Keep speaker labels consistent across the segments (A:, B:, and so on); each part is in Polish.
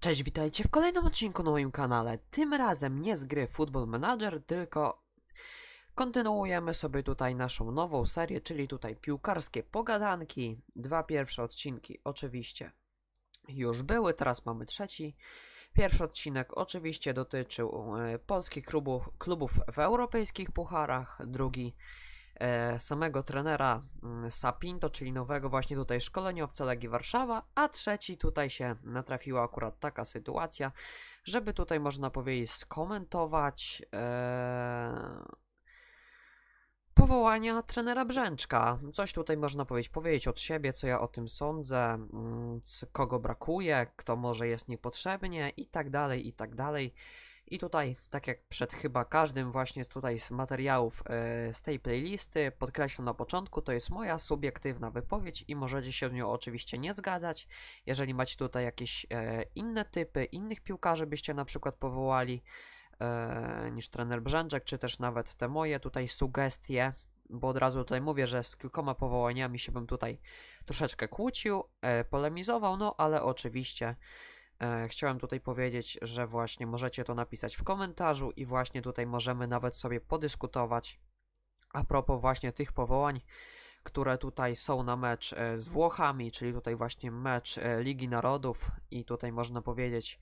A: Cześć, witajcie w kolejnym odcinku na moim kanale. Tym razem nie z gry Football Manager, tylko kontynuujemy sobie tutaj naszą nową serię, czyli tutaj piłkarskie pogadanki. Dwa pierwsze odcinki oczywiście już były, teraz mamy trzeci. Pierwszy odcinek oczywiście dotyczył e, polskich klubów, klubów w europejskich pucharach, drugi e, samego trenera mm, Sapinto, czyli nowego właśnie tutaj szkoleniowca Legii Warszawa, a trzeci tutaj się natrafiła akurat taka sytuacja, żeby tutaj można powiedzieć skomentować e, powołania trenera Brzęczka. Coś tutaj można powiedzieć, powiedzieć od siebie, co ja o tym sądzę, mm, kogo brakuje, kto może jest niepotrzebnie i tak dalej, i tak dalej. I tutaj, tak jak przed chyba każdym właśnie tutaj z materiałów e, z tej playlisty, podkreślam na początku, to jest moja subiektywna wypowiedź i możecie się z nią oczywiście nie zgadzać. Jeżeli macie tutaj jakieś e, inne typy, innych piłkarzy byście na przykład powołali niż trener Brzęczek, czy też nawet te moje tutaj sugestie, bo od razu tutaj mówię, że z kilkoma powołaniami się bym tutaj troszeczkę kłócił, e, polemizował, no ale oczywiście e, chciałem tutaj powiedzieć, że właśnie możecie to napisać w komentarzu i właśnie tutaj możemy nawet sobie podyskutować a propos właśnie tych powołań, które tutaj są na mecz e, z Włochami, czyli tutaj właśnie mecz e, Ligi Narodów i tutaj można powiedzieć,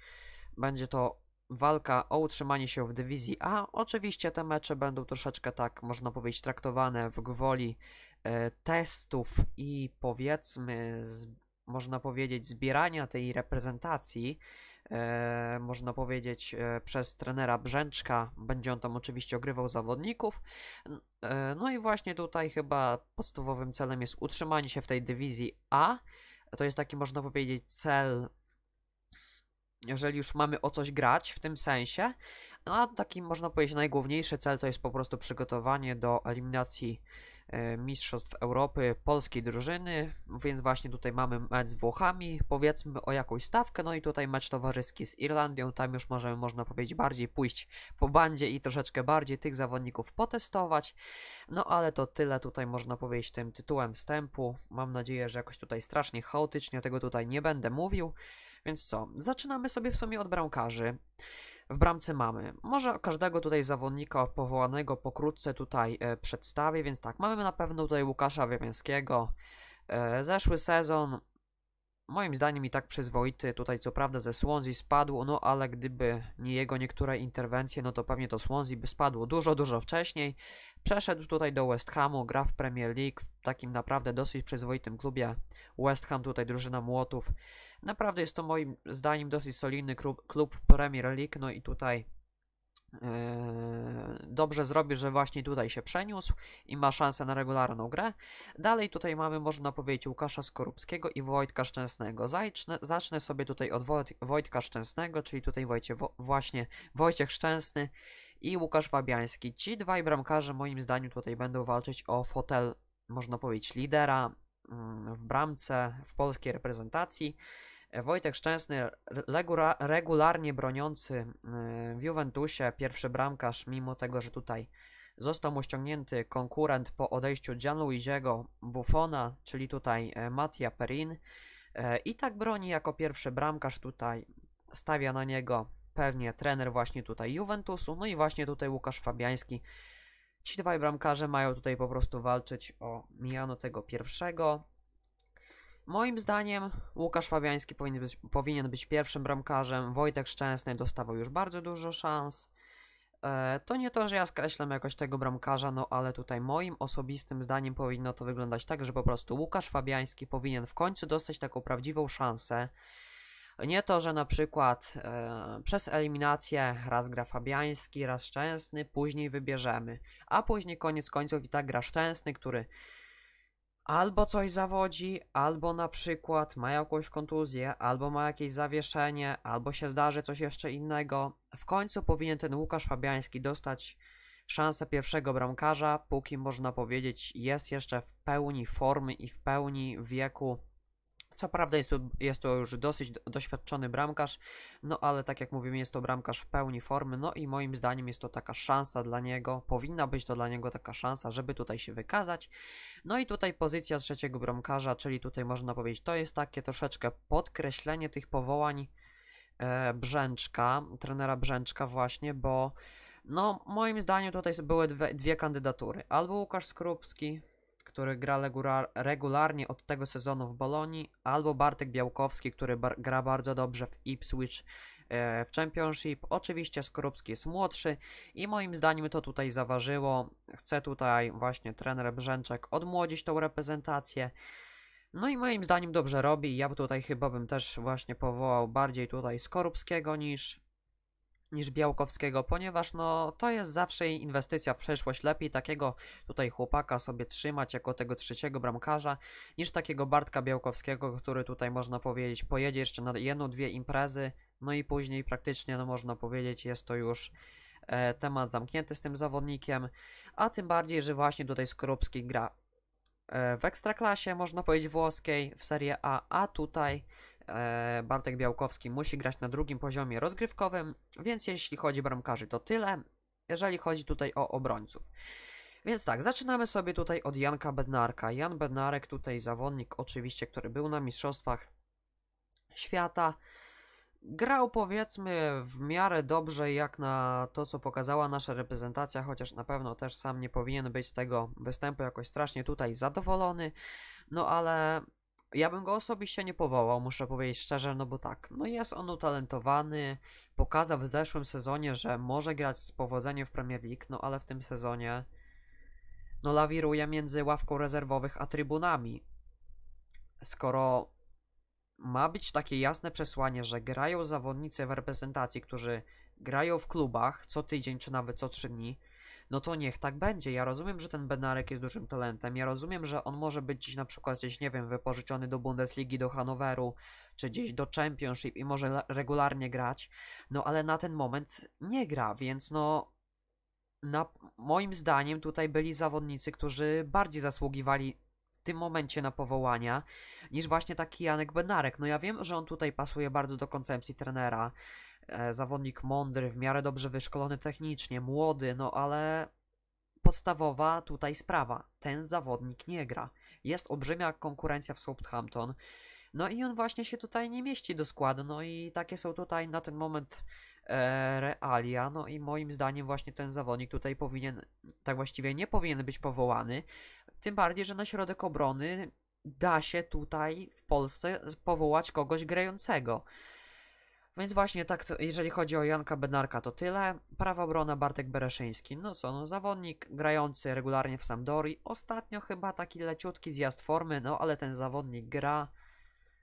A: będzie to walka o utrzymanie się w dywizji A. Oczywiście te mecze będą troszeczkę tak, można powiedzieć, traktowane w gwoli e, testów i powiedzmy, z, można powiedzieć, zbierania tej reprezentacji. E, można powiedzieć, e, przez trenera Brzęczka. Będzie on tam oczywiście ogrywał zawodników. E, No i właśnie tutaj chyba podstawowym celem jest utrzymanie się w tej dywizji A. To jest taki, można powiedzieć, cel jeżeli już mamy o coś grać w tym sensie, no a taki można powiedzieć najgłówniejszy cel to jest po prostu przygotowanie do eliminacji e, Mistrzostw Europy polskiej drużyny, więc właśnie tutaj mamy mecz z Włochami, powiedzmy o jakąś stawkę, no i tutaj mecz towarzyski z Irlandią, tam już możemy, można powiedzieć, bardziej pójść po bandzie i troszeczkę bardziej tych zawodników potestować, no ale to tyle tutaj można powiedzieć tym tytułem wstępu, mam nadzieję, że jakoś tutaj strasznie chaotycznie tego tutaj nie będę mówił, więc co, zaczynamy sobie w sumie od bramkarzy. W bramce mamy, może każdego tutaj zawodnika powołanego pokrótce tutaj e, przedstawię, więc tak, mamy na pewno tutaj Łukasza Wiąskiego. E, zeszły sezon, moim zdaniem i tak przyzwoity, tutaj co prawda ze Swansea spadł, no ale gdyby nie jego niektóre interwencje, no to pewnie to Swansea by spadło dużo, dużo wcześniej. Przeszedł tutaj do West Hamu, gra w Premier League, w takim naprawdę dosyć przyzwoitym klubie. West Ham tutaj drużyna młotów. Naprawdę jest to moim zdaniem dosyć solidny klub, klub Premier League, no i tutaj dobrze zrobi, że właśnie tutaj się przeniósł i ma szansę na regularną grę. Dalej tutaj mamy, można powiedzieć, Łukasza Skorupskiego i Wojtka Szczęsnego. Zacznę, zacznę sobie tutaj od Wojt, Wojtka Szczęsnego, czyli tutaj Wojcie, wo, właśnie Wojciech Szczęsny i Łukasz Fabiański. Ci dwaj bramkarze moim zdaniem tutaj będą walczyć o fotel, można powiedzieć, lidera mm, w bramce w polskiej reprezentacji. Wojtek Szczęsny, regularnie broniący e, w Juventusie, pierwszy bramkarz, mimo tego, że tutaj został mu ściągnięty konkurent po odejściu Gianluigiego Buffona, czyli tutaj e, Mattia Perin. E, I tak broni jako pierwszy bramkarz tutaj, stawia na niego pewnie trener właśnie tutaj Juventusu, no i właśnie tutaj Łukasz Fabiański. Ci dwaj bramkarze mają tutaj po prostu walczyć o miano tego pierwszego. Moim zdaniem Łukasz Fabiański powinien być, powinien być pierwszym bramkarzem. Wojtek Szczęsny dostawał już bardzo dużo szans. E, to nie to, że ja skreślam jakoś tego bramkarza, no ale tutaj moim osobistym zdaniem powinno to wyglądać tak, że po prostu Łukasz Fabiański powinien w końcu dostać taką prawdziwą szansę. Nie to, że na przykład e, przez eliminację raz gra Fabiański, raz Szczęsny, później wybierzemy, a później koniec końców i tak gra Szczęsny, który albo coś zawodzi, albo na przykład ma jakąś kontuzję, albo ma jakieś zawieszenie, albo się zdarzy coś jeszcze innego. W końcu powinien ten Łukasz Fabiański dostać szansę pierwszego bramkarza, póki można powiedzieć jest jeszcze w pełni formy i w pełni wieku Co prawda jest to, jest to już dosyć do- doświadczony bramkarz, no ale tak jak mówimy, jest to bramkarz w pełni formy, no i moim zdaniem jest to taka szansa dla niego, powinna być to dla niego taka szansa, żeby tutaj się wykazać. No i tutaj pozycja trzeciego bramkarza, czyli tutaj można powiedzieć, to jest takie troszeczkę podkreślenie tych powołań e, Brzęczka, trenera Brzęczka właśnie, bo no moim zdaniem tutaj były dwie, dwie kandydatury, albo Łukasz Skorupski, który gra regularnie od tego sezonu w Bolonii, albo Bartek Białkowski, który bar- gra bardzo dobrze w Ipswich e, w Championship. Oczywiście Skorupski jest młodszy i moim zdaniem to tutaj zaważyło. Chce tutaj właśnie trener Brzęczek odmłodzić tą reprezentację. No i moim zdaniem dobrze robi. Ja tutaj chyba bym też właśnie powołał bardziej tutaj Skorupskiego niż niż Białkowskiego, ponieważ no to jest zawsze inwestycja w przyszłość. Lepiej takiego tutaj chłopaka sobie trzymać jako tego trzeciego bramkarza, niż takiego Bartka Białkowskiego, który tutaj można powiedzieć pojedzie jeszcze na jedną, dwie imprezy, no i później praktycznie no można powiedzieć jest to już e, temat zamknięty z tym zawodnikiem, a tym bardziej, że właśnie tutaj Skorupski gra e, w ekstraklasie, można powiedzieć włoskiej, w Serie A, a tutaj e, Bartek Białkowski musi grać na drugim poziomie rozgrywkowym, więc jeśli chodzi o bramkarzy to tyle, jeżeli chodzi tutaj o obrońców. Więc tak, zaczynamy sobie tutaj od Janka Bednarka. Jan Bednarek tutaj zawodnik oczywiście, który był na Mistrzostwach Świata. Grał powiedzmy w miarę dobrze jak na to, co pokazała nasza reprezentacja, chociaż na pewno też sam nie powinien być z tego występu jakoś strasznie tutaj zadowolony. No ale ja bym go osobiście nie powołał, muszę powiedzieć szczerze, no bo tak, no jest on utalentowany, pokazał w zeszłym sezonie, że może grać z powodzeniem w Premier League, no ale w tym sezonie no lawiruje między ławką rezerwowych a trybunami. Skoro ma być takie jasne przesłanie, że grają zawodnicy w reprezentacji, którzy grają w klubach co tydzień czy nawet co trzy dni, no to niech tak będzie. Ja rozumiem, że ten Benarek jest dużym talentem. Ja rozumiem, że on może być gdzieś na przykład gdzieś, nie wiem, wypożyczony do Bundesligi, do Hanoweru, czy gdzieś do Championship i może la- regularnie grać. No ale na ten moment nie gra, więc no. Na, moim zdaniem tutaj byli zawodnicy, którzy bardziej zasługiwali w tym momencie na powołania niż właśnie taki Janek Benarek. No ja wiem, że on tutaj pasuje bardzo do koncepcji trenera zawodnik mądry, w miarę dobrze wyszkolony technicznie, młody, no ale podstawowa tutaj sprawa. Ten zawodnik nie gra. Jest olbrzymia konkurencja w Southampton. No i on właśnie się tutaj nie mieści do składu. No i takie są tutaj na ten moment e, realia. No i moim zdaniem właśnie ten zawodnik tutaj powinien, tak właściwie nie powinien być powołany. Tym bardziej, że na środek obrony da się tutaj w Polsce powołać kogoś grającego. Więc właśnie tak, jeżeli chodzi o Janka Bednarka, to tyle. Prawa obrona Bartek Bereszyński. No co, no zawodnik grający regularnie w Sampdori. Ostatnio chyba taki leciutki zjazd formy, no ale ten zawodnik gra.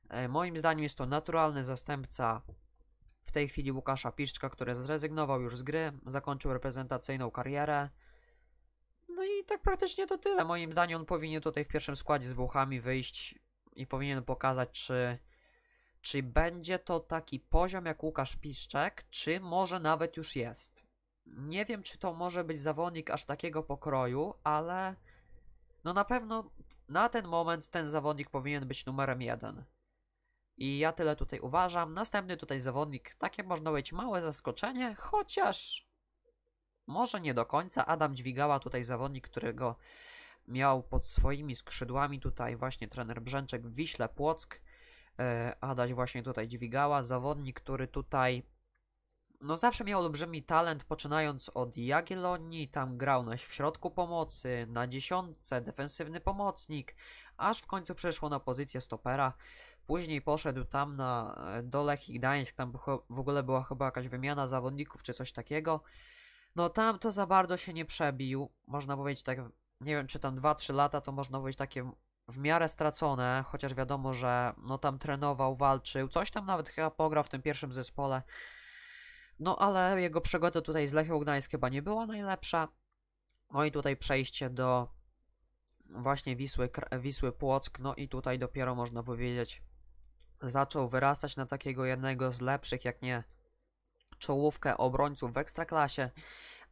A: E, moim zdaniem jest to naturalny zastępca w tej chwili Łukasza Piszczka, który zrezygnował już z gry, zakończył reprezentacyjną karierę. No i tak praktycznie to tyle. Moim zdaniem on powinien tutaj w pierwszym składzie z Włochami wyjść i powinien pokazać, czy czy będzie to taki poziom jak Łukasz Piszczek, czy może nawet już jest. Nie wiem, czy to może być zawodnik aż takiego pokroju, ale no na pewno na ten moment ten zawodnik powinien być numerem jeden. I ja tyle tutaj uważam. Następny tutaj zawodnik, takie można być małe zaskoczenie, chociaż może nie do końca. Adam Dźwigała, tutaj zawodnik, którego miał pod swoimi skrzydłami tutaj właśnie trener Brzęczek w Wiśle Płock. E, Adaś właśnie tutaj dźwigała. Zawodnik, który tutaj no zawsze miał olbrzymi talent, poczynając od Jagiellonii, tam grał na w środku pomocy, na dziesiątce, defensywny pomocnik, aż w końcu przeszło na pozycję stopera. Później poszedł tam na e, do Lechii Gdańsk, tam w ogóle była chyba jakaś wymiana zawodników czy coś takiego. No tam to za bardzo się nie przebił, można powiedzieć tak, nie wiem czy tam 2-3 lata to można powiedzieć takie w miarę stracone, chociaż wiadomo, że no tam trenował, walczył, coś tam nawet chyba pograł w tym pierwszym zespole. No ale jego przygoda tutaj z Lechią Gdańsk chyba nie była najlepsza. No i tutaj przejście do właśnie Wisły, Wisły Płock, no i tutaj dopiero można powiedzieć zaczął wyrastać na takiego jednego z lepszych, jak nie czołówkę obrońców w Ekstraklasie.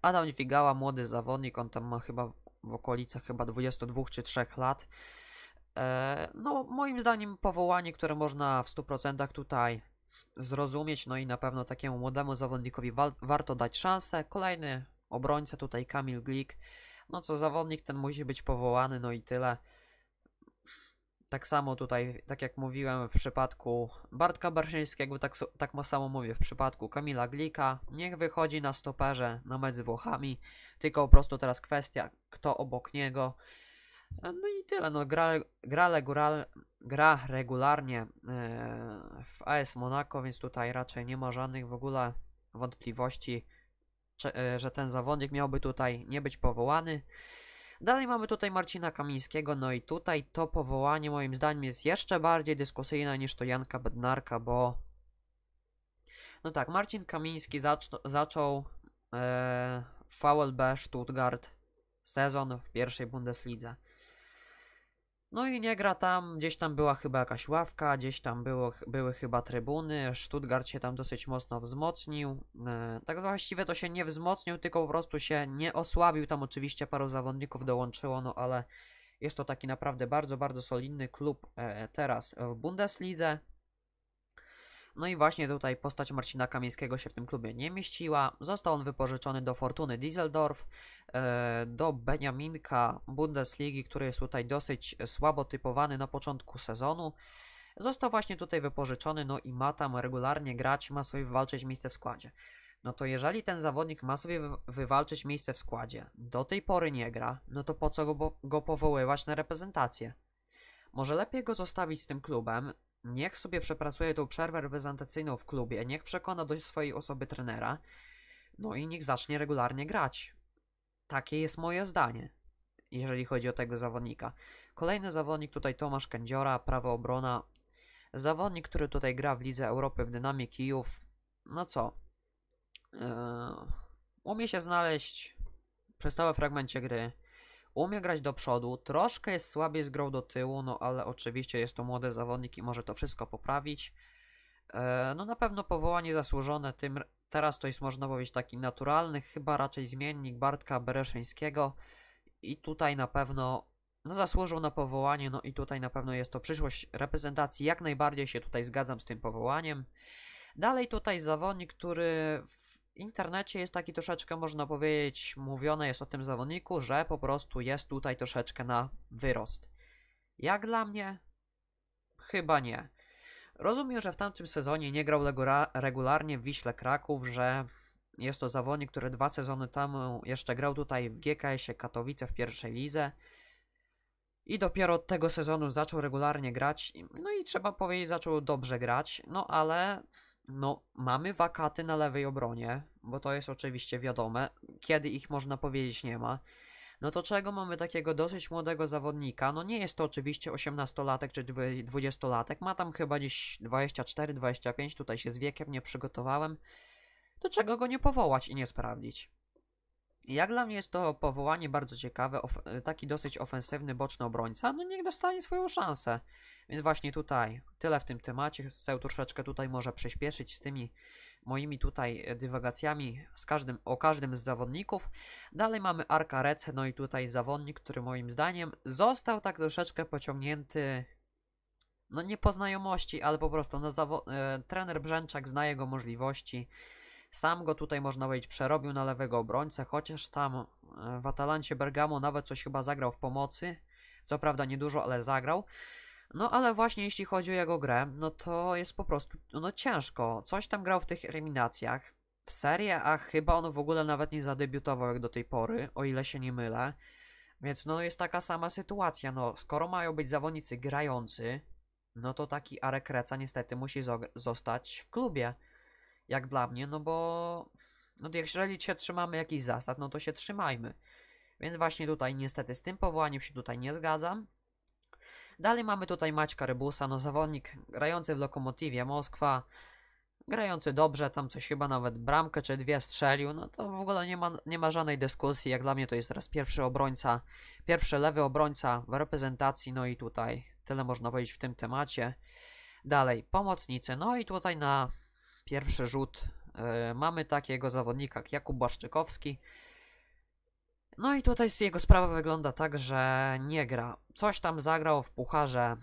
A: Adam Dźwigała, młody zawodnik, on tam ma chyba w okolicach chyba 22 czy 3 lat. E, no, moim zdaniem powołanie, które można w 100% tutaj zrozumieć, no i na pewno takiemu młodemu zawodnikowi wal- warto dać szansę. Kolejny obrońca tutaj Kamil Glik. No co zawodnik ten musi być powołany, no i tyle. Tak samo tutaj, tak jak mówiłem w przypadku Bartka Barszyńskiego, tak, tak samo mówię w przypadku Kamila Glika. Niech wychodzi na stoperze, na mecz z Włochami, tylko po prostu teraz kwestia, kto obok niego. E, No i tyle, no gra, gra, regular, gra regularnie e, w AS Monaco, więc tutaj raczej nie ma żadnych w ogóle wątpliwości, e, że ten zawodnik miałby tutaj nie być powołany. Dalej mamy tutaj Marcina Kamińskiego, no i tutaj to powołanie moim zdaniem jest jeszcze bardziej dyskusyjne niż to Janka Bednarka, bo no tak, Marcin Kamiński zacz- zaczął e, VLB Stuttgart sezon w pierwszej Bundeslidze. No i nie gra tam, gdzieś tam była chyba jakaś ławka, gdzieś tam było, były chyba trybuny, Stuttgart się tam dosyć mocno wzmocnił. E, tak właściwie to się nie wzmocnił, tylko po prostu się nie osłabił, tam oczywiście paru zawodników dołączyło, no ale jest to taki naprawdę bardzo, bardzo solidny klub e, teraz w Bundeslidze. No i właśnie tutaj postać Marcina Kamińskiego się w tym klubie nie mieściła. Został on wypożyczony do Fortuny Düsseldorf, e, do Beniaminka Bundesligi, który jest tutaj dosyć słabo typowany na początku sezonu. Został właśnie tutaj wypożyczony, no i ma tam regularnie grać, ma sobie wywalczyć miejsce w składzie. No to jeżeli ten zawodnik ma sobie wy- wywalczyć miejsce w składzie, do tej pory nie gra, no to po co go, go powoływać na reprezentację? Może lepiej go zostawić z tym klubem, niech sobie przepracuje tą przerwę reprezentacyjną w klubie, niech przekona do swojej osoby trenera, no i niech zacznie regularnie grać. Takie jest moje zdanie, jeżeli chodzi o tego zawodnika. Kolejny zawodnik tutaj Tomasz Kędziora, prawo obrona. Zawodnik, który tutaj gra w Lidze Europy w Dynamie Kijów. No co? Yy, umie się znaleźć przez całe fragmencie gry. Umie grać do przodu, troszkę jest słabiej z grą do tyłu, no ale oczywiście jest to młody zawodnik i może to wszystko poprawić. E, no na pewno powołanie zasłużone, tym teraz to jest można powiedzieć taki naturalny, chyba raczej zmiennik Bartka Bereszyńskiego i tutaj na pewno no, zasłużył na powołanie, no i tutaj na pewno jest to przyszłość reprezentacji, jak najbardziej się tutaj zgadzam z tym powołaniem. Dalej tutaj zawodnik, który w internecie jest taki troszeczkę, można powiedzieć, mówione jest o tym zawodniku, że po prostu jest tutaj troszeczkę na wyrost. Jak dla mnie? Chyba nie. Rozumiem, że w tamtym sezonie nie grał regularnie w Wiśle Kraków, że jest to zawodnik, który dwa sezony temu jeszcze grał tutaj w GKS-ie Katowice w pierwszej lidze i dopiero od tego sezonu zaczął regularnie grać. No i trzeba powiedzieć, zaczął dobrze grać, no ale no, mamy wakaty na lewej obronie, bo to jest oczywiście wiadome, kiedy ich można powiedzieć nie ma. No to czego mamy takiego dosyć młodego zawodnika? No nie jest to oczywiście 18-latek czy 20-latek, ma tam chyba gdzieś 24-25, tutaj się z wiekiem nie przygotowałem. To czego go nie powołać i nie sprawdzić? Jak dla mnie jest to powołanie bardzo ciekawe, of taki dosyć ofensywny boczny obrońca, no niech dostanie swoją szansę. Więc właśnie tutaj tyle w tym temacie, chcę troszeczkę tutaj może przyspieszyć z tymi moimi tutaj e, dywagacjami z każdym, o każdym z zawodników. Dalej mamy Arka Rece, no i tutaj zawodnik, który moim zdaniem został tak troszeczkę pociągnięty, no nie po znajomości, ale po prostu no, e, trener Brzęczak zna jego możliwości. Sam go tutaj można powiedzieć przerobił na lewego obrońcę, chociaż tam e, w Atalancie Bergamo nawet coś chyba zagrał w pomocy. Co prawda niedużo, ale zagrał. No ale właśnie jeśli chodzi o jego grę, no to jest po prostu no ciężko. Coś tam grał w tych eliminacjach. W Serie A chyba on w ogóle nawet nie zadebiutował jak do tej pory, o ile się nie mylę. Więc no jest taka sama sytuacja. No skoro mają być zawodnicy grający, no to taki Arek Reca niestety musi zo- zostać w klubie. Jak dla mnie, no bo no jeżeli się trzymamy jakichś zasad, no to się trzymajmy. Więc właśnie tutaj niestety z tym powołaniem się tutaj nie zgadzam. Dalej mamy tutaj Maćka Rybusa, no zawodnik grający w Lokomotywie Moskwa, grający dobrze, tam coś chyba nawet bramkę czy dwie strzelił, no to w ogóle nie ma, nie ma żadnej dyskusji, jak dla mnie to jest teraz pierwszy obrońca, pierwszy lewy obrońca w reprezentacji, no i tutaj tyle można powiedzieć w tym temacie. Dalej, pomocnicy, no i tutaj na pierwszy rzut yy, mamy takiego zawodnika jak Jakub Błaszczykowski, No i tutaj jego sprawa wygląda tak, że nie gra. Coś tam zagrał w pucharze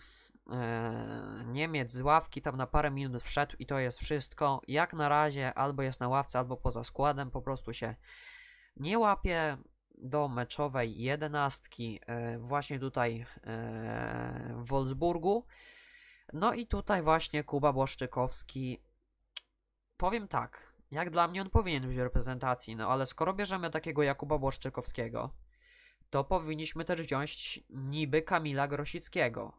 A: e, Niemiec z ławki, tam na parę minut wszedł i to jest wszystko. Jak na razie albo jest na ławce, albo poza składem, po prostu się nie łapie do meczowej jedenastki e, właśnie tutaj e, w Wolfsburgu. No i tutaj właśnie Kuba Błaszczykowski. Powiem tak, jak dla mnie on powinien być w reprezentacji, no ale skoro bierzemy takiego Jakuba Błaszczykowskiego, to powinniśmy też wziąć niby Kamila Grosickiego.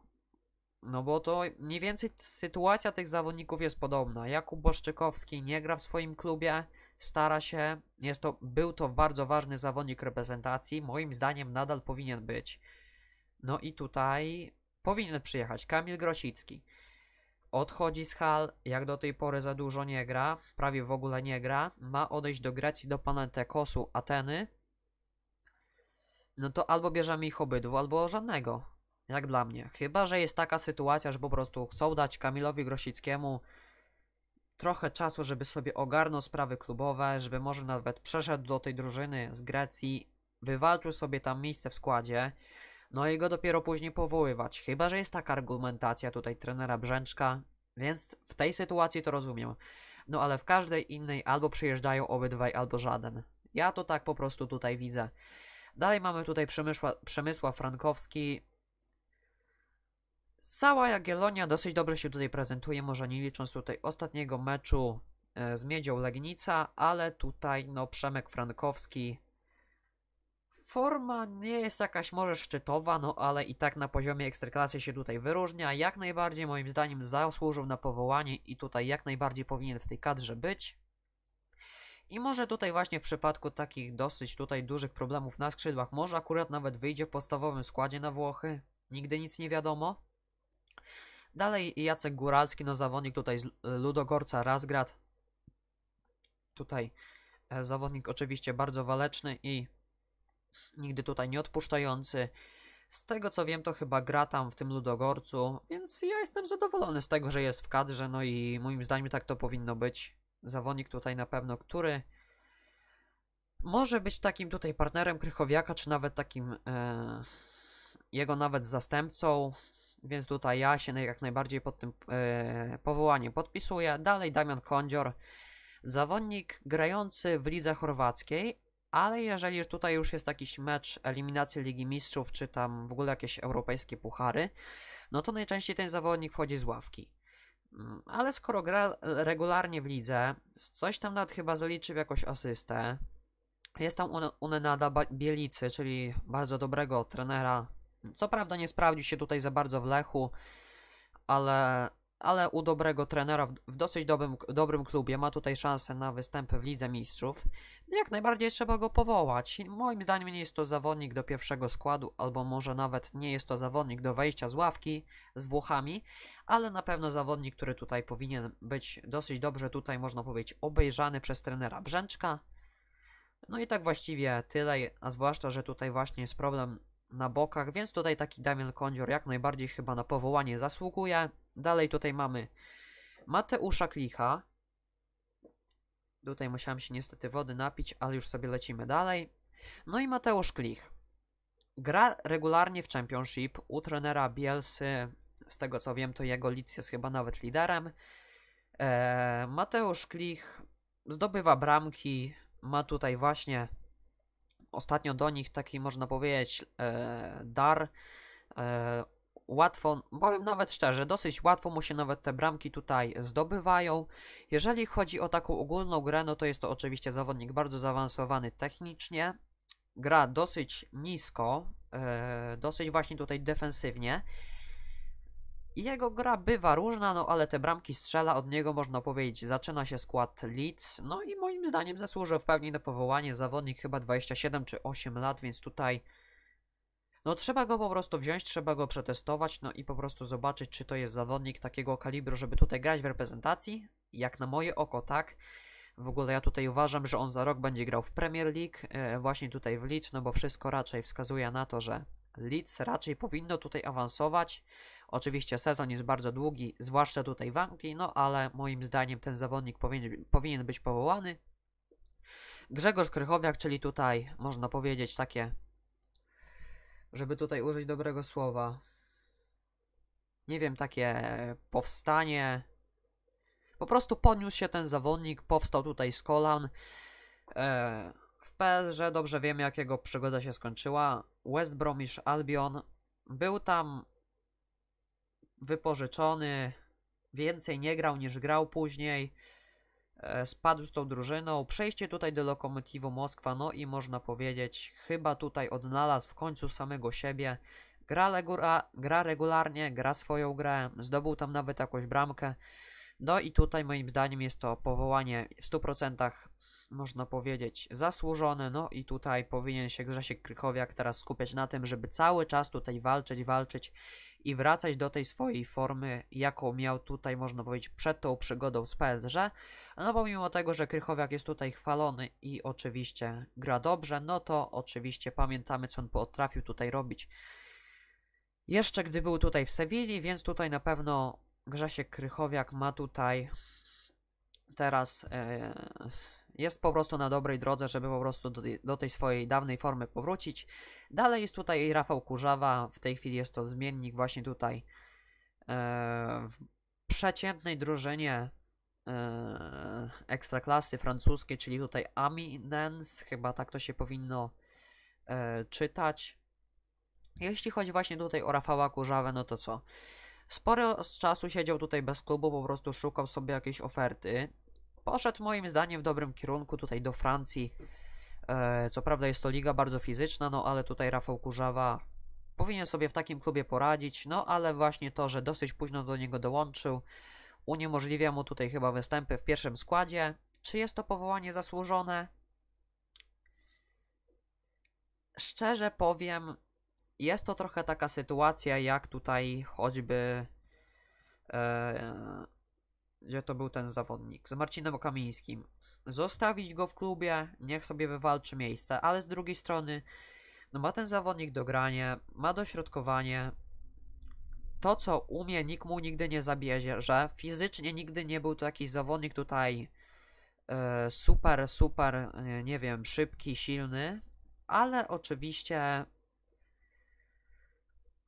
A: No bo to mniej więcej sytuacja tych zawodników jest podobna. Jakub Błaszczykowski nie gra w swoim klubie, stara się, jest to, był to bardzo ważny zawodnik reprezentacji, moim zdaniem nadal powinien być. No i tutaj powinien przyjechać Kamil Grosicki. Odchodzi z Hal, jak do tej pory za dużo nie gra, prawie w ogóle nie gra. Ma odejść do Grecji, do Panathinaikosu Ateny. No to albo bierzemy ich obydwu, albo żadnego. Jak dla mnie. Chyba, że jest taka sytuacja, że po prostu chcą dać Kamilowi Grosickiemu trochę czasu, żeby sobie ogarnął sprawy klubowe, żeby może nawet przeszedł do tej drużyny z Grecji, wywalczył sobie tam miejsce w składzie, no i go dopiero później powoływać. Chyba, że jest taka argumentacja tutaj trenera Brzęczka, więc w tej sytuacji to rozumiem. No ale w każdej innej albo przyjeżdżają obydwaj, albo żaden. Ja to tak po prostu tutaj widzę. Dalej mamy tutaj Przemysła, Przemysław Frankowski. Cała Jagiellonia dosyć dobrze się tutaj prezentuje, może nie licząc tutaj ostatniego meczu e, z Miedzią Legnica, ale tutaj no Przemek Frankowski forma nie jest jakaś może szczytowa, no ale i tak na poziomie ekstraklasy się tutaj wyróżnia. Jak najbardziej moim zdaniem zasłużył na powołanie i tutaj jak najbardziej powinien w tej kadrze być. I może tutaj właśnie w przypadku takich dosyć tutaj dużych problemów na skrzydłach, może akurat nawet wyjdzie w podstawowym składzie na Włochy. Nigdy nic nie wiadomo. Dalej Jacek Góralski, no zawodnik tutaj z Ludogorca Razgrad. Tutaj e, zawodnik oczywiście bardzo waleczny i nigdy tutaj nie odpuszczający. Z tego co wiem, to chyba gra tam w tym Ludogorcu, więc ja jestem zadowolony z tego, że jest w kadrze, no i moim zdaniem tak to powinno być. Zawodnik tutaj na pewno, który może być takim tutaj partnerem Krychowiaka, czy nawet takim e, jego nawet zastępcą, więc tutaj ja się jak najbardziej pod tym e, powołaniem podpisuję. Dalej Damian Kondzior, zawodnik grający w lidze chorwackiej, ale jeżeli tutaj już jest jakiś mecz eliminacji Ligi Mistrzów, czy tam w ogóle jakieś europejskie puchary, no to najczęściej ten zawodnik wchodzi z ławki. Mm, Ale skoro gra regularnie w lidze, coś tam nawet chyba zaliczył jakąś asystę. Jest tam u- u Nenada Ba- Bielicy, czyli bardzo dobrego trenera. Co prawda nie sprawdził się tutaj za bardzo w Lechu, ale, ale u dobrego trenera w, dosyć dobrym, dobrym klubie ma tutaj szansę na występy w Lidze Mistrzów. Jak najbardziej trzeba go powołać. Moim zdaniem nie jest to zawodnik do pierwszego składu, albo może nawet nie jest to zawodnik do wejścia z ławki z Włochami, ale na pewno zawodnik, który tutaj powinien być dosyć dobrze tutaj, można powiedzieć, obejrzany przez trenera Brzęczka. No i tak właściwie tyle, a zwłaszcza, że tutaj właśnie jest problem na bokach, więc tutaj taki Damian Kondzior jak najbardziej chyba na powołanie zasługuje. Dalej tutaj mamy Mateusza Klicha. Tutaj musiałem się niestety wody napić, ale już sobie lecimy dalej. No i Mateusz Klich. Gra regularnie w Championship u trenera Bielsy. Z tego co wiem, to jego Leeds jest chyba nawet liderem. Eee, Mateusz Klich zdobywa bramki. Ma tutaj właśnie ostatnio do nich taki, można powiedzieć, e, dar. E, łatwo, powiem nawet szczerze, dosyć łatwo mu się nawet te bramki tutaj zdobywają. Jeżeli chodzi o taką ogólną grę, no to jest to oczywiście zawodnik bardzo zaawansowany technicznie. Gra dosyć nisko, e, dosyć właśnie tutaj defensywnie. Jego gra bywa różna, no ale te bramki strzela od niego, można powiedzieć, zaczyna się skład Leeds. No i moim zdaniem zasłużył w pełni na powołanie. Zawodnik chyba 27 czy 8 lat, więc tutaj no trzeba go po prostu wziąć, trzeba go przetestować, no i po prostu zobaczyć, czy to jest zawodnik takiego kalibru, żeby tutaj grać w reprezentacji. Jak na moje oko, tak. W ogóle ja tutaj uważam, że on za rok będzie grał w Premier League, e, właśnie tutaj w Leeds, no bo wszystko raczej wskazuje na to, że Leeds raczej powinno tutaj awansować. Oczywiście sezon jest bardzo długi, zwłaszcza tutaj w Anglii, no ale moim zdaniem ten zawodnik powinien, powinien być powołany. Grzegorz Krychowiak, czyli tutaj można powiedzieć takie, żeby tutaj użyć dobrego słowa. Nie wiem, takie powstanie. Po prostu podniósł się ten zawodnik, powstał tutaj z kolan. E, w PSG dobrze wiemy, jak jego przygoda się skończyła. West Bromwich Albion był tam wypożyczony, więcej nie grał niż grał później. E, Spadł z tą drużyną. Przejście tutaj do Lokomotivu Moskwa, no i można powiedzieć, chyba tutaj odnalazł w końcu samego siebie. Gra, legura, gra regularnie, gra swoją grę, zdobył tam nawet jakąś bramkę. No i tutaj moim zdaniem jest to powołanie w 100% można powiedzieć zasłużone. No i tutaj powinien się Grzesiek Krychowiak teraz skupiać na tym, żeby cały czas tutaj walczyć, walczyć i wracać do tej swojej formy, jaką miał tutaj, można powiedzieć, przed tą przygodą z PSG. No bo mimo tego, że Krychowiak jest tutaj chwalony i oczywiście gra dobrze, no to oczywiście pamiętamy, co on potrafił tutaj robić. Jeszcze gdy był tutaj w Sewilli, więc tutaj na pewno Grzesiek Krychowiak ma tutaj teraz e, jest po prostu na dobrej drodze, żeby po prostu do do tej swojej dawnej formy powrócić. Dalej jest tutaj Rafał Kurzawa, w tej chwili jest to zmiennik właśnie tutaj e, w przeciętnej drużynie e, ekstraklasy francuskiej, czyli tutaj Aminens, chyba tak to się powinno e, czytać. Jeśli chodzi właśnie tutaj o Rafała Kurzawę, no to co? Sporo z czasu siedział tutaj bez klubu, po prostu szukał sobie jakiejś oferty. Poszedł moim zdaniem w dobrym kierunku tutaj do Francji. E, co prawda jest to liga bardzo fizyczna, no ale tutaj Rafał Kurzawa powinien sobie w takim klubie poradzić. No ale właśnie to, że dosyć późno do niego dołączył, uniemożliwia mu tutaj chyba występy w pierwszym składzie. Czy jest to powołanie zasłużone? Szczerze powiem, jest to trochę taka sytuacja, jak tutaj choćby. E, gdzie to był ten zawodnik? Z Marcinem Kamińskim. Zostawić go w klubie, niech sobie wywalczy miejsce, ale z drugiej strony, no ma ten zawodnik do grania, ma dośrodkowanie. To, co umie, nikt mu nigdy nie zabierze, że fizycznie nigdy nie był to jakiś zawodnik tutaj e, super, super, e, nie wiem, szybki, silny, ale oczywiście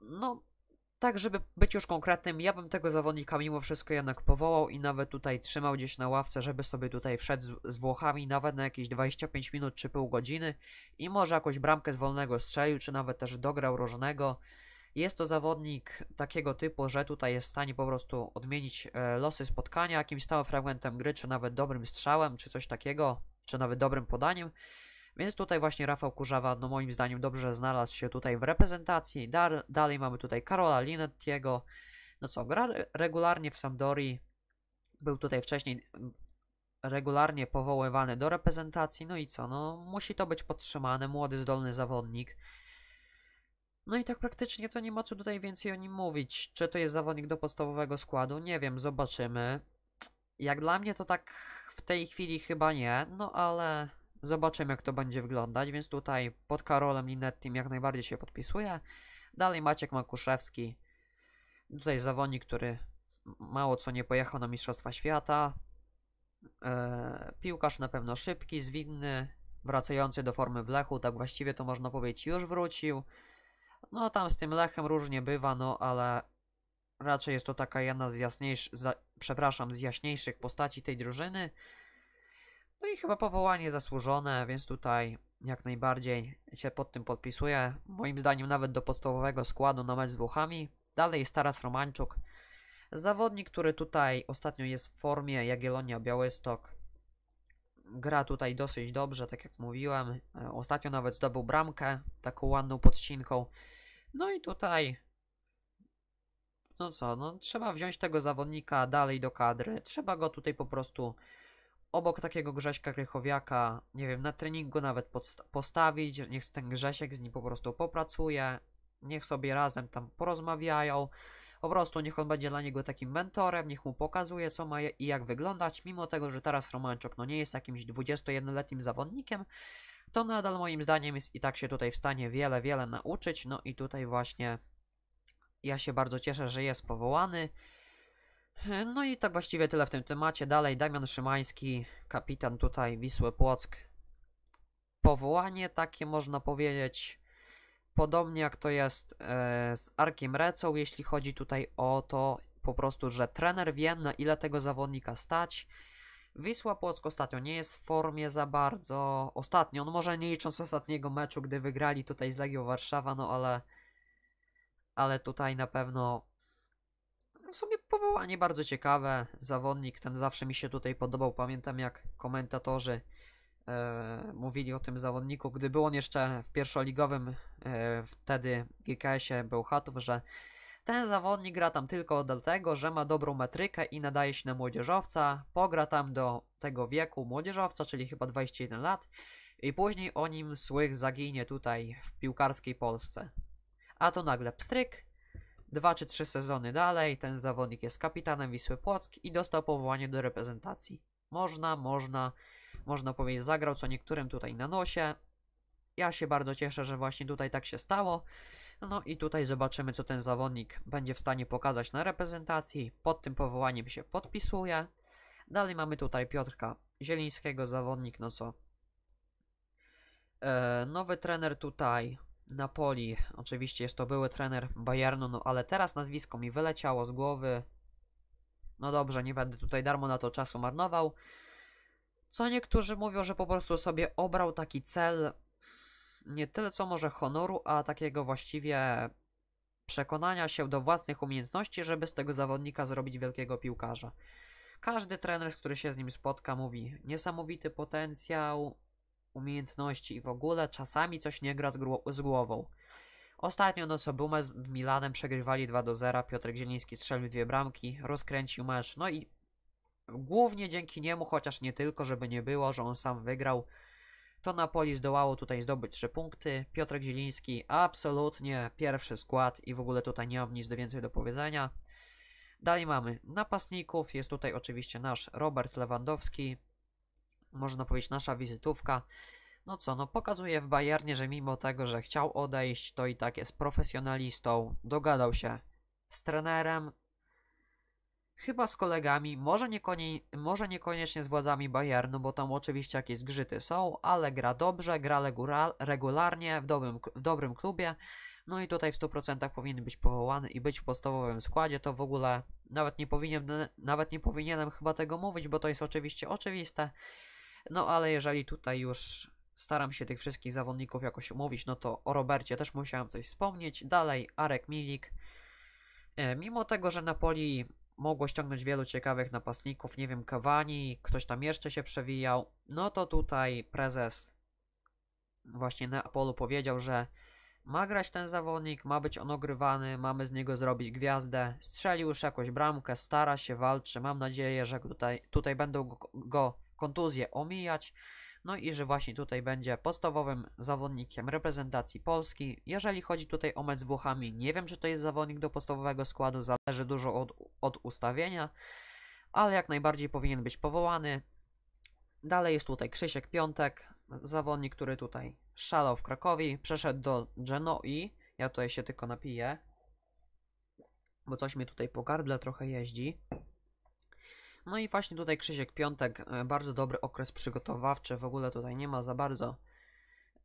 A: no, tak, żeby być już konkretnym, ja bym tego zawodnika mimo wszystko jednak powołał i nawet tutaj trzymał gdzieś na ławce, żeby sobie tutaj wszedł z, Włochami nawet na jakieś 25 minut czy pół godziny i może jakąś bramkę z wolnego strzelił, czy nawet też dograł różnego. Jest to zawodnik takiego typu, że tutaj jest w stanie po prostu odmienić e, losy spotkania jakimś stałym fragmentem gry, czy nawet dobrym strzałem, czy coś takiego, czy nawet dobrym podaniem. Więc tutaj właśnie Rafał Kurzawa, no moim zdaniem dobrze znalazł się tutaj w reprezentacji. Dar, dalej mamy tutaj Karola Linettiego. No co, gra re- regularnie w Sampdori. Był tutaj wcześniej mm, regularnie powoływany do reprezentacji. No i co, no musi to być podtrzymane. Młody, zdolny zawodnik. No i tak praktycznie to nie ma co tutaj więcej o nim mówić. Czy to jest zawodnik do podstawowego składu? Nie wiem, zobaczymy. Jak dla mnie to tak w tej chwili chyba nie, no ale Zobaczymy, jak to będzie wyglądać, więc tutaj pod Karolem Linettim jak najbardziej się podpisuje. Dalej Maciek Makuszewski. Tutaj zawodnik, który mało co nie pojechał na Mistrzostwa Świata. Eee, piłkarz na pewno szybki, zwinny, wracający do formy w Lechu, tak właściwie to można powiedzieć już wrócił. No tam z tym Lechem różnie bywa, no ale raczej jest to taka jedna z jasniejszych, przepraszam, z jaśniejszych postaci tej drużyny. No i chyba powołanie zasłużone, więc tutaj jak najbardziej się pod tym podpisuję. Moim zdaniem nawet do podstawowego składu na mecz z Włochami. Dalej jest Taras Romańczuk. Zawodnik, który tutaj ostatnio jest w formie Jagiellonia Białystok. Gra tutaj dosyć dobrze, tak jak mówiłem. Ostatnio nawet zdobył bramkę, taką ładną podcinką. No i tutaj no co, no trzeba wziąć tego zawodnika dalej do kadry. Trzeba go tutaj po prostu obok takiego Grześka Krychowiaka, nie wiem, na treningu nawet postawić, niech ten Grzesiek z nim po prostu popracuje, niech sobie razem tam porozmawiają, po prostu niech on będzie dla niego takim mentorem, niech mu pokazuje co ma i jak wyglądać, mimo tego, że teraz Romanczuk no nie jest jakimś 21-letnim zawodnikiem, to nadal moim zdaniem jest i tak się tutaj w stanie wiele, wiele nauczyć, no i tutaj właśnie ja się bardzo cieszę, że jest powołany, no i tak właściwie tyle w tym temacie. Dalej Damian Szymański, kapitan tutaj Wisły Płock. powołanie takie można powiedzieć. Podobnie jak to jest e, z Arkiem Recą, jeśli chodzi tutaj o to po prostu, że trener wie na ile tego zawodnika stać. Wisła Płock ostatnio nie jest w formie za bardzo. Ostatnio, no może nie licząc ostatniego meczu, gdy wygrali tutaj z Legią Warszawa, no ale ale tutaj na pewno w sumie powołanie bardzo ciekawe. Zawodnik ten zawsze mi się tutaj podobał. Pamiętam jak komentatorzy e, mówili o tym zawodniku, gdy był on jeszcze w pierwszoligowym e, wtedy GKS-ie Bełchatów, że ten zawodnik gra tam tylko dlatego, że ma dobrą metrykę i nadaje się na młodzieżowca. Pogra tam do tego wieku młodzieżowca, czyli chyba 21 lat. I później o nim słych zaginie tutaj w piłkarskiej Polsce. A to nagle pstryk. Dwa czy trzy sezony dalej, ten zawodnik jest kapitanem Wisły Płock i dostał powołanie do reprezentacji. Można, można, można powiedzieć, zagrał co niektórym tutaj na nosie. Ja się bardzo cieszę, że właśnie tutaj tak się stało. No i tutaj zobaczymy, co ten zawodnik będzie w stanie pokazać na reprezentacji. Pod tym powołaniem się podpisuje. Dalej mamy tutaj Piotrka Zielińskiego, zawodnik, no co. E, nowy trener tutaj Napoli. Oczywiście jest to były trener Bayernu, no ale teraz nazwisko mi wyleciało z głowy. No dobrze, nie będę tutaj darmo na to czasu marnował. Co niektórzy mówią, że po prostu sobie obrał taki cel nie tyle co może honoru, a takiego właściwie przekonania się do własnych umiejętności, żeby z tego zawodnika zrobić wielkiego piłkarza. Każdy trener, który się z nim spotka, mówi niesamowity potencjał, umiejętności i w ogóle czasami coś nie gra z, z głową. Ostatnio no co Bumę z Milanem przegrywali 2 do 0, Piotr Zieliński strzelił dwie bramki, rozkręcił mecz, no i głównie dzięki niemu, chociaż nie tylko, żeby nie było, że on sam wygrał, to Napoli zdołało tutaj zdobyć 3 punkty. Piotr Zieliński absolutnie pierwszy skład i w ogóle tutaj nie mam nic więcej do powiedzenia. Dalej mamy napastników, jest tutaj oczywiście nasz Robert Lewandowski, można powiedzieć nasza wizytówka. No co, no pokazuje w Bayernie, że mimo tego, że chciał odejść, to i tak jest profesjonalistą, dogadał się z trenerem, chyba z kolegami, może, niekonie, może niekoniecznie z władzami Bayernu, bo tam oczywiście jakieś zgrzyty są, ale gra dobrze, gra regularnie, w dobrym, w dobrym klubie, no i tutaj w 100% powinien być powołany i być w podstawowym składzie, to w ogóle nawet nie, powinien, nawet nie powinienem chyba tego mówić, bo to jest oczywiście oczywiste, no ale jeżeli tutaj już staram się tych wszystkich zawodników jakoś umówić, no to o Robercie też musiałem coś wspomnieć. Dalej Arek Milik. E, mimo tego, że Napoli mogło ściągnąć wielu ciekawych napastników, nie wiem, Cavani, ktoś tam jeszcze się przewijał, no to tutaj prezes właśnie Neapolu powiedział, że ma grać ten zawodnik, ma być on ogrywany, mamy z niego zrobić gwiazdę. Strzelił już jakąś bramkę, stara się, walczy. Mam nadzieję, że tutaj, tutaj będą go, go kontuzje omijać. No i że właśnie tutaj będzie podstawowym zawodnikiem reprezentacji Polski. Jeżeli chodzi tutaj o mecz z Włochami, nie wiem czy to jest zawodnik do podstawowego składu, zależy dużo od, od ustawienia, ale jak najbardziej powinien być powołany. Dalej jest tutaj Krzysiek Piątek, zawodnik, który tutaj szalał w Krakowie, przeszedł do Genoi. Ja tutaj się tylko napiję, bo coś mnie tutaj po gardle trochę jeździ. No i właśnie tutaj Krzysiek Piątek, e, bardzo dobry okres przygotowawczy, w ogóle tutaj nie ma za bardzo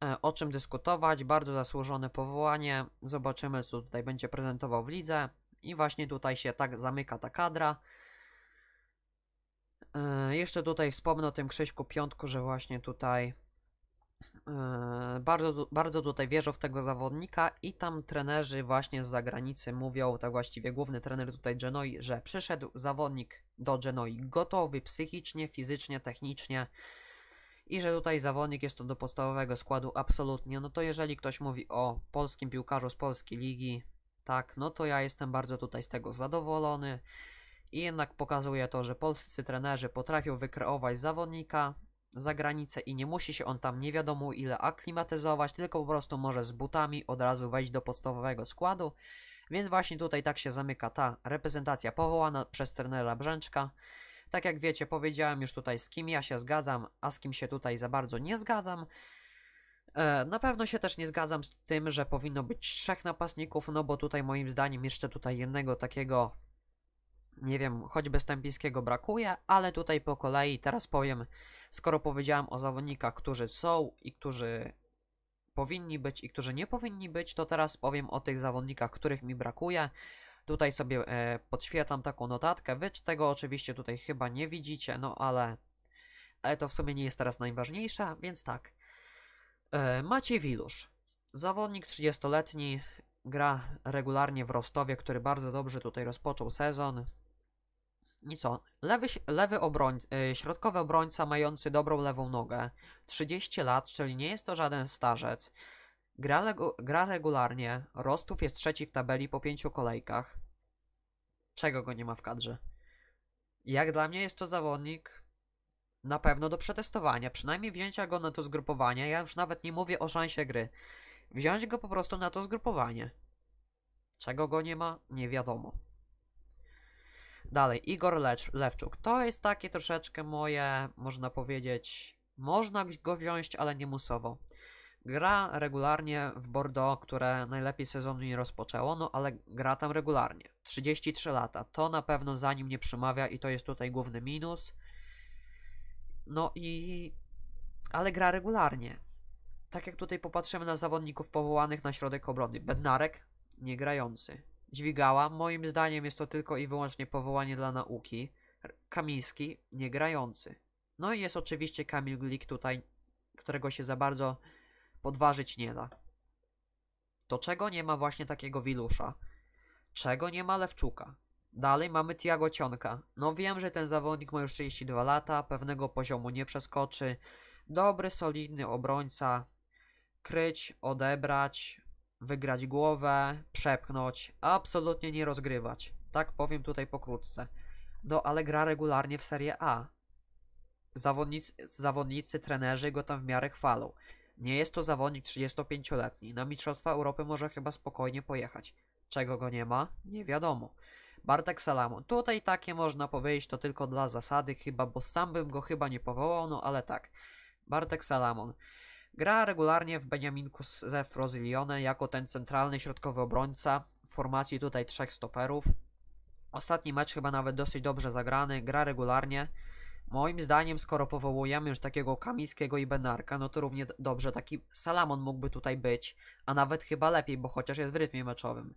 A: e, o czym dyskutować, bardzo zasłużone powołanie, zobaczymy co tutaj będzie prezentował w lidze i właśnie tutaj się tak zamyka ta kadra. E, Jeszcze tutaj wspomnę o tym Krzyśku Piątku, że właśnie tutaj bardzo, bardzo tutaj wierzą w tego zawodnika i tam trenerzy właśnie z zagranicy mówią, tak właściwie główny trener tutaj Genoi, że przyszedł zawodnik do Genoi gotowy psychicznie, fizycznie, technicznie i że tutaj zawodnik jest to do podstawowego składu absolutnie. No to jeżeli ktoś mówi o polskim piłkarzu z polskiej ligi, tak, no to ja jestem bardzo tutaj z tego zadowolony. I jednak pokazuje to, że polscy trenerzy potrafią wykreować zawodnika za granicę i nie musi się on tam nie wiadomo ile aklimatyzować, tylko po prostu może z butami od razu wejść do podstawowego składu. Więc właśnie tutaj tak się zamyka ta reprezentacja powołana przez trenera Brzęczka. Tak jak wiecie, powiedziałem już tutaj z kim ja się zgadzam, a z kim się tutaj za bardzo nie zgadzam. E, Na pewno się też nie zgadzam z tym, że powinno być trzech napastników, no bo tutaj moim zdaniem jeszcze tutaj jednego takiego nie wiem, choćby Stępińskiego brakuje, ale tutaj po kolei teraz powiem, skoro powiedziałem o zawodnikach, którzy są i którzy powinni być i którzy nie powinni być, to teraz powiem o tych zawodnikach, których mi brakuje. Tutaj sobie e, podświetlam taką notatkę. Wy tego oczywiście tutaj chyba nie widzicie, no ale, ale to w sumie nie jest teraz najważniejsze, więc tak. E, Maciej Wilusz. Zawodnik 30-letni, gra regularnie w Rostowie, który bardzo dobrze tutaj rozpoczął sezon. I co? Lewy, lewy obroń, y, środkowy obrońca mający dobrą lewą nogę, 30 lat, czyli nie jest to żaden starzec. Gra, gra regularnie, Rostów jest trzeci w tabeli po pięciu kolejkach. Czego go nie ma w kadrze? Jak dla mnie jest to zawodnik na pewno do przetestowania, przynajmniej wzięcia go na to zgrupowanie. Ja już nawet nie mówię o szansie gry. Wziąć go po prostu na to zgrupowanie. Czego go nie ma? Nie wiadomo. Dalej, Igor Lecz, Lewczuk. To jest takie troszeczkę moje, można powiedzieć, można go wziąć, ale nie musowo. Gra regularnie w Bordeaux, które najlepiej sezonu nie rozpoczęło, no ale gra tam regularnie. 33 lata, to na pewno za nim nie przemawia i to jest tutaj główny minus. No i... ale gra regularnie. Tak jak tutaj popatrzymy na zawodników powołanych na środek obrony. Bednarek, nie grający. Dźwigała, moim zdaniem jest to tylko i wyłącznie powołanie dla nauki. Kamiński, nie grający. No i jest oczywiście Kamil Glik tutaj, którego się za bardzo podważyć nie da. To czego nie ma właśnie takiego Wilusza? Czego nie ma Lewczuka? Dalej mamy Tiago Cionka. No wiem, że ten zawodnik ma już 32 lata, pewnego poziomu nie przeskoczy. Dobry, solidny obrońca. Kryć, odebrać, wygrać głowę, przepchnąć, absolutnie nie rozgrywać. Tak powiem tutaj pokrótce. No ale gra regularnie w Serie A. Zawodnicy, zawodnicy, trenerzy go tam w miarę chwalą. Nie jest to zawodnik 35-letni. Na Mistrzostwa Europy może chyba spokojnie pojechać. Czego go nie ma? Nie wiadomo. Bartek Salamon. Tutaj takie można powiedzieć to tylko dla zasady chyba, bo sam bym go chyba nie powołał, no ale tak. Bartek Salamon. Gra regularnie w Beniaminku ze Frozilione jako ten centralny środkowy obrońca w formacji tutaj trzech stoperów. Ostatni mecz chyba nawet dosyć dobrze zagrany, gra regularnie. Moim zdaniem, skoro powołujemy już takiego Kamińskiego i Benarka, no to równie dobrze taki Salamon mógłby tutaj być, a nawet chyba lepiej, bo chociaż jest w rytmie meczowym.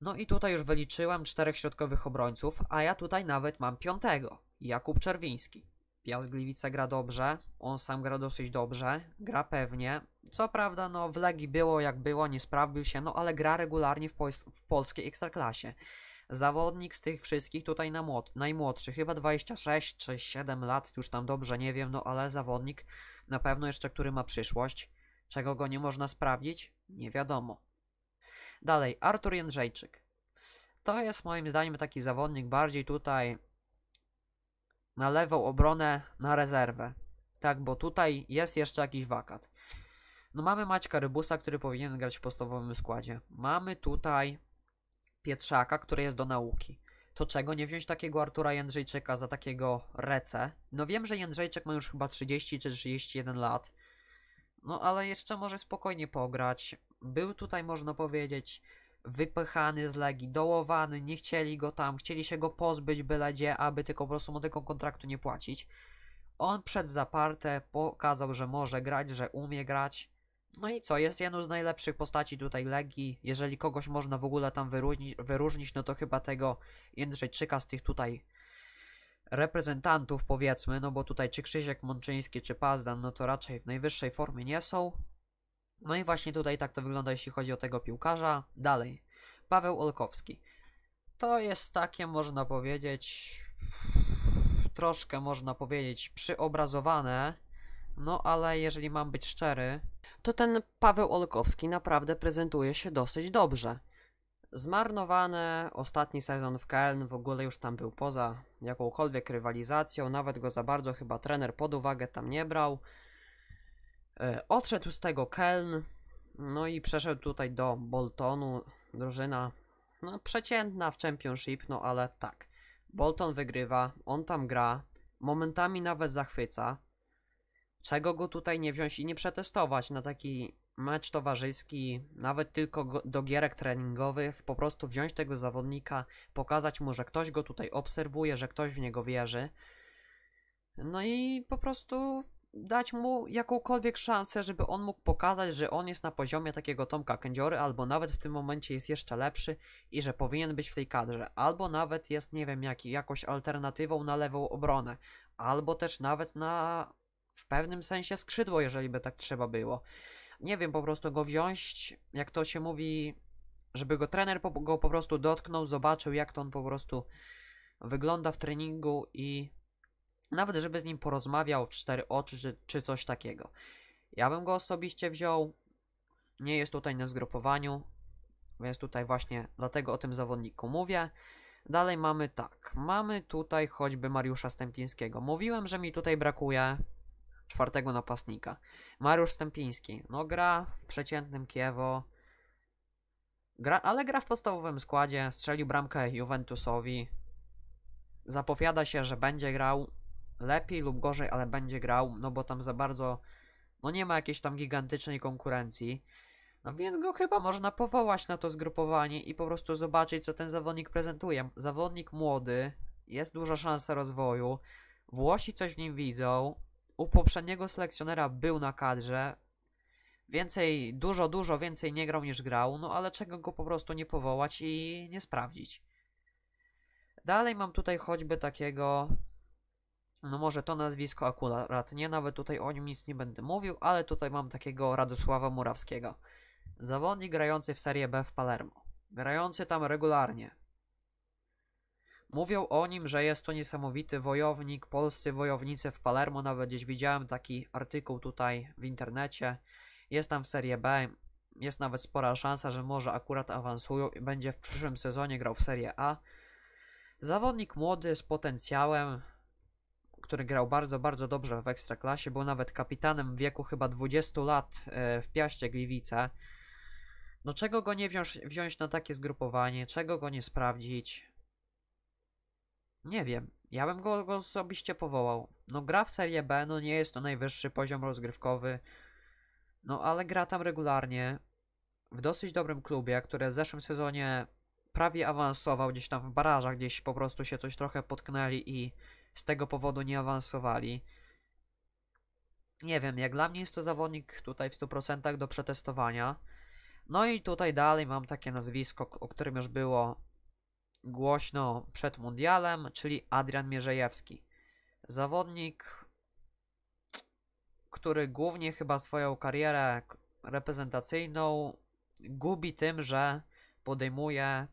A: No i tutaj już wyliczyłem czterech środkowych obrońców, a ja tutaj nawet mam piątego. Jakub Czerwiński. Piast Gliwice gra dobrze, on sam gra dosyć dobrze, gra pewnie. Co prawda, no w Legii było jak było, nie sprawdził się, no ale gra regularnie w, pols- w polskiej ekstraklasie. Zawodnik z tych wszystkich tutaj na młod- najmłodszy, chyba 26 czy 7 lat, już tam dobrze nie wiem, no ale zawodnik na pewno jeszcze, który ma przyszłość. Czego go nie można sprawdzić? Nie wiadomo. Dalej, Artur Jędrzejczyk. To jest moim zdaniem taki zawodnik bardziej tutaj na lewą obronę, na rezerwę. Tak, bo tutaj jest jeszcze jakiś wakat. No mamy Maćka Rybusa, który powinien grać w podstawowym składzie. Mamy tutaj Pietrzaka, który jest do nauki. To czego nie wziąć takiego Artura Jędrzejczyka za takiego Rece? No wiem, że Jędrzejczyk ma już chyba 30 czy 31 lat. No ale jeszcze może spokojnie pograć. Był tutaj, można powiedzieć, wypychany z Legii, dołowany, nie chcieli go tam, chcieli się go pozbyć byle gdzie, aby tylko po prostu tego kontraktu nie płacić. On wszedł w zaparte, pokazał, że może grać, że umie grać. No i co, jest jedną z najlepszych postaci tutaj Legii. Jeżeli kogoś można w ogóle tam wyróżnić, wyróżnić no to chyba tego Jędrzejczyka z tych tutaj reprezentantów powiedzmy, no bo tutaj czy Krzysiek Mączyński, czy Pazdan, no to raczej w najwyższej formie nie są. No i właśnie tutaj tak to wygląda, jeśli chodzi o tego piłkarza. Dalej, Paweł Olkowski. To jest takie, można powiedzieć, troszkę można powiedzieć przyobrazowane, no ale jeżeli mam być szczery, to ten Paweł Olkowski naprawdę prezentuje się dosyć dobrze. Zmarnowany ostatni sezon w Keln w ogóle już tam był poza jakąkolwiek rywalizacją, nawet go za bardzo chyba trener pod uwagę tam nie brał. E, Odszedł z tego Keln, no i przeszedł tutaj do Boltonu, drużyna no przeciętna w Championship, no ale tak. Bolton wygrywa, on tam gra, momentami nawet zachwyca. Czego go tutaj nie wziąć i nie przetestować na taki mecz towarzyski, nawet tylko do gierek treningowych, po prostu wziąć tego zawodnika, pokazać mu, że ktoś go tutaj obserwuje, że ktoś w niego wierzy. No i po prostu dać mu jakąkolwiek szansę, żeby on mógł pokazać, że on jest na poziomie takiego Tomka Kędziory, albo nawet w tym momencie jest jeszcze lepszy i że powinien być w tej kadrze, albo nawet jest, nie wiem, jak, jakąś alternatywą na lewą obronę, albo też nawet na w pewnym sensie skrzydło, jeżeli by tak trzeba było. Nie wiem, po prostu go wziąć, jak to się mówi, żeby go trener po, go po prostu dotknął, zobaczył, jak to on po prostu wygląda w treningu i nawet żeby z nim porozmawiał w cztery oczy, czy, czy coś takiego. Ja bym go osobiście wziął. Nie jest tutaj na zgrupowaniu, więc tutaj właśnie dlatego o tym zawodniku mówię. Dalej mamy tak, mamy tutaj choćby Mariusza Stępińskiego. Mówiłem, że mi tutaj brakuje czwartego napastnika. Mariusz Stępiński, no gra w przeciętnym Kiewo, gra, ale gra w podstawowym składzie, strzelił bramkę Juventusowi. Zapowiada się, że będzie grał lepiej lub gorzej, ale będzie grał, no bo tam za bardzo, no nie ma jakiejś tam gigantycznej konkurencji. No więc go chyba można powołać na to zgrupowanie i po prostu zobaczyć, co ten zawodnik prezentuje. Zawodnik młody, jest duża szansa rozwoju, Włosi coś w nim widzą, u poprzedniego selekcjonera był na kadrze, więcej, dużo, dużo więcej nie grał niż grał, no ale czego go po prostu nie powołać i nie sprawdzić. Dalej mam tutaj choćby takiego, no może to nazwisko akurat nie, nawet tutaj o nim nic nie będę mówił, ale tutaj mam takiego Radosława Murawskiego. Zawodnik grający w Serie B w Palermo. Grający tam regularnie. Mówią o nim, że jest to niesamowity wojownik, polscy wojownicy w Palermo, nawet gdzieś widziałem taki artykuł tutaj w internecie. Jest tam w Serie B, jest nawet spora szansa, że może akurat awansują i będzie w przyszłym sezonie grał w Serie A. Zawodnik młody z potencjałem, który grał bardzo, bardzo dobrze w Ekstraklasie, był nawet kapitanem w wieku chyba 20 lat e, w Piaście Gliwice. No czego go nie wziąć, wziąć na takie zgrupowanie, czego go nie sprawdzić? Nie wiem, ja bym go, go osobiście powołał. No gra w Serie B, no nie jest to najwyższy poziom rozgrywkowy, no ale gra tam regularnie, w dosyć dobrym klubie, który w zeszłym sezonie prawie awansował, gdzieś tam w barażach, gdzieś po prostu się coś trochę potknęli i z tego powodu nie awansowali. Nie wiem, jak dla mnie jest to zawodnik tutaj w 100% do przetestowania. No i tutaj dalej mam takie nazwisko, o którym już było głośno przed mundialem, czyli Adrian Mierzejewski. Zawodnik, który głównie chyba swoją karierę reprezentacyjną gubi tym, że podejmuje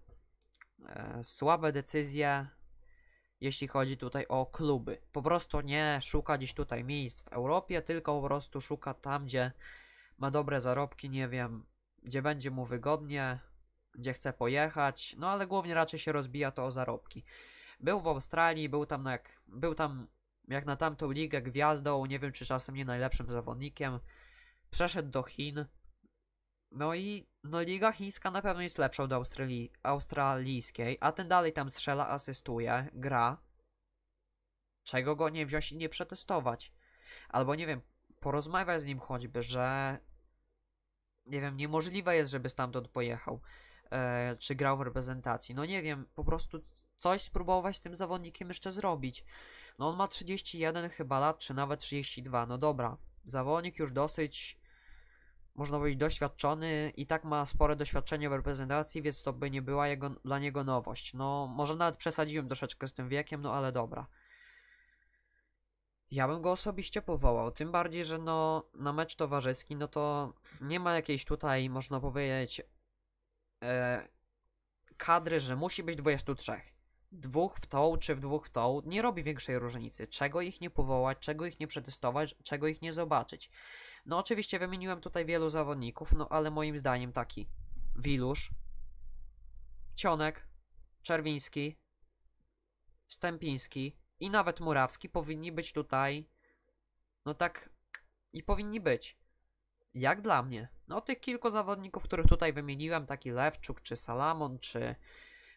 A: e, słabe decyzje, jeśli chodzi tutaj o kluby. Po prostu nie szuka gdzieś tutaj miejsc w Europie, tylko po prostu szuka tam, gdzie ma dobre zarobki, nie wiem, gdzie będzie mu wygodnie, gdzie chce pojechać, no ale głównie raczej się rozbija to o zarobki. Był w Australii, był tam jak, był tam jak na tamtą ligę gwiazdą, nie wiem czy czasem nie najlepszym zawodnikiem. Przeszedł do Chin. No i no liga chińska na pewno jest lepsza od Australii, australijskiej, a ten dalej tam strzela, asystuje, gra. Czego go nie wziąć i nie przetestować? Albo nie wiem, porozmawiać z nim choćby, że nie wiem, niemożliwe jest, żeby stamtąd pojechał, e, czy grał w reprezentacji. No nie wiem, po prostu coś spróbować z tym zawodnikiem jeszcze zrobić. No on ma 31 chyba lat, czy nawet 32. No dobra, zawodnik już dosyć, można powiedzieć, doświadczony i tak ma spore doświadczenie w reprezentacji, więc to by nie była jego, dla niego nowość. No, może nawet przesadziłem troszeczkę z tym wiekiem, no ale dobra. Ja bym go osobiście powołał, tym bardziej, że no na mecz towarzyski, no to nie ma jakiejś tutaj, można powiedzieć, e, kadry, że musi być 23. Dwóch w tą, czy w dwóch w tą, nie robi większej różnicy. Czego ich nie powołać, czego ich nie przetestować, czego ich nie zobaczyć. No oczywiście wymieniłem tutaj wielu zawodników, no ale moim zdaniem taki Wilusz, Cionek, Czerwiński, Stępiński i nawet Murawski powinni być tutaj, no tak, i powinni być. Jak dla mnie. No tych kilku zawodników, których tutaj wymieniłem, taki Lewczuk, czy Salamon, czy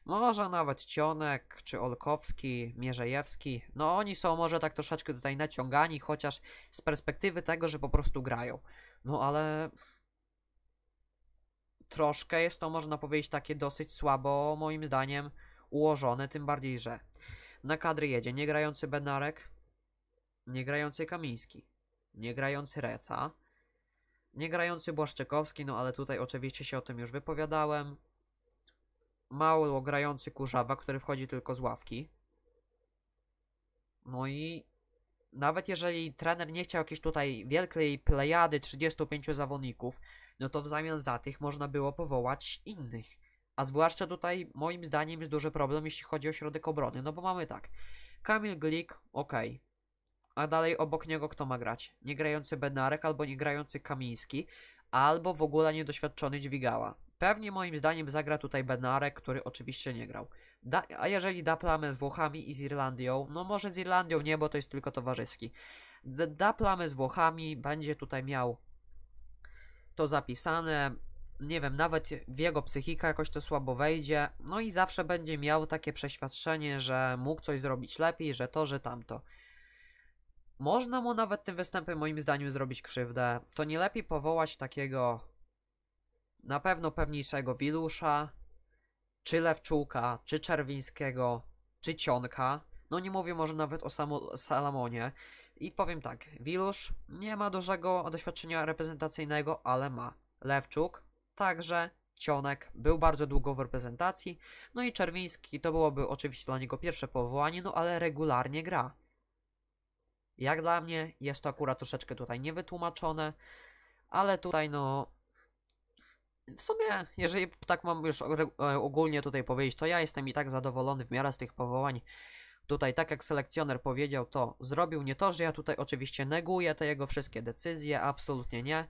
A: może nawet Cionek, czy Olkowski, Mierzejewski, no oni są może tak troszeczkę tutaj naciągani, chociaż z perspektywy tego, że po prostu grają. No ale troszkę jest to, można powiedzieć, takie dosyć słabo, moim zdaniem, ułożone, tym bardziej, że na kadry jedzie niegrający Bednarek, niegrający Kamiński, niegrający Reca, niegrający Błaszczykowski, no ale tutaj oczywiście się o tym już wypowiadałem, mało grający Kurzawa, który wchodzi tylko z ławki, no i nawet jeżeli trener nie chciał jakiejś tutaj wielkiej plejady 35 zawodników, no to w zamian za tych można było powołać innych. A zwłaszcza tutaj moim zdaniem jest duży problem, jeśli chodzi o środek obrony. No bo mamy tak. Kamil Glik, ok. A dalej obok niego kto ma grać? Niegrający Bednarek albo niegrający Kamiński, albo w ogóle niedoświadczony Dźwigała. Pewnie moim zdaniem zagra tutaj Bednarek, który oczywiście nie grał. Da, a jeżeli da plamę z Włochami i z Irlandią, no może z Irlandią nie, bo to jest tylko towarzyski. D- Da plamę z Włochami, będzie tutaj miał to zapisane. Nie wiem, nawet w jego psychika jakoś to słabo wejdzie. No i zawsze będzie miał takie przeświadczenie, że mógł coś zrobić lepiej, że to, że tamto. Można mu nawet tym występem, moim zdaniem, zrobić krzywdę. To nie lepiej powołać takiego na pewno pewniejszego Wilusza, czy Lewczuka, czy Czerwińskiego, czy Cionka. No nie mówię może nawet o Samo Salamonie. I powiem tak, Wilusz nie ma dużego doświadczenia reprezentacyjnego, ale ma. Lewczuk także, Cionek był bardzo długo w reprezentacji, no i Czerwiński to byłoby oczywiście dla niego pierwsze powołanie, no ale regularnie gra. Jak dla mnie jest to akurat troszeczkę tutaj niewytłumaczone, ale tutaj no w sumie, jeżeli tak mam już e, ogólnie tutaj powiedzieć, to ja jestem i tak zadowolony w miarę z tych powołań. Tutaj, tak jak selekcjoner powiedział, to zrobił nie to, że ja tutaj oczywiście neguję te jego wszystkie decyzje, absolutnie nie.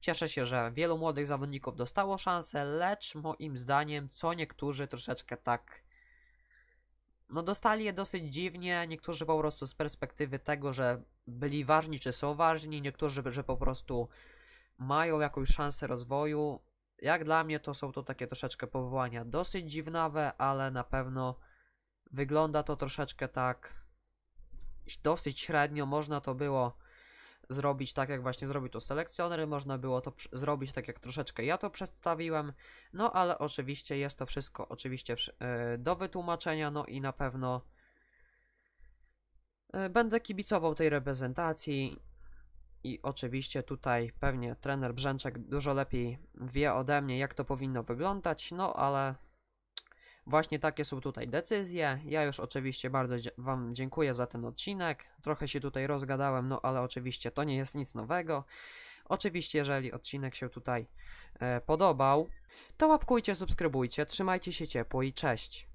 A: Cieszę się, że wielu młodych zawodników dostało szansę, lecz moim zdaniem co niektórzy troszeczkę tak. No, dostali je dosyć dziwnie. Niektórzy po prostu z perspektywy tego, że byli ważni czy są ważni, niektórzy, że po prostu mają jakąś szansę rozwoju. Jak dla mnie to są to takie troszeczkę powołania dosyć dziwnawe, ale na pewno wygląda to troszeczkę tak dosyć średnio. Można to było zrobić tak, jak właśnie zrobił to selekcjoner, można było to zrobić tak, jak troszeczkę ja to przedstawiłem, no ale oczywiście jest to wszystko oczywiście e, do wytłumaczenia, no i na pewno e, będę kibicował tej reprezentacji i oczywiście tutaj pewnie trener Brzęczek dużo lepiej wie ode mnie, jak to powinno wyglądać, no ale właśnie takie są tutaj decyzje. Ja już oczywiście bardzo Wam dziękuję za ten odcinek. Trochę się tutaj rozgadałem, no ale oczywiście to nie jest nic nowego. Oczywiście, jeżeli odcinek się tutaj e, podobał, to łapkujcie, subskrybujcie, trzymajcie się ciepło i cześć.